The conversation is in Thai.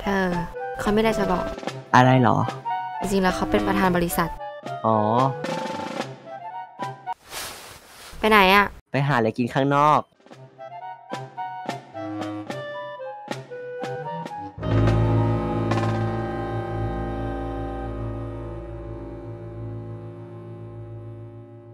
เธอเขาไม่ได้จะบอก อะไรเหรอ จริงๆแล้วเขาเป็นประธานบริษัท อ๋อ ไปไหนอะไปหาอะไรกินข้างนอก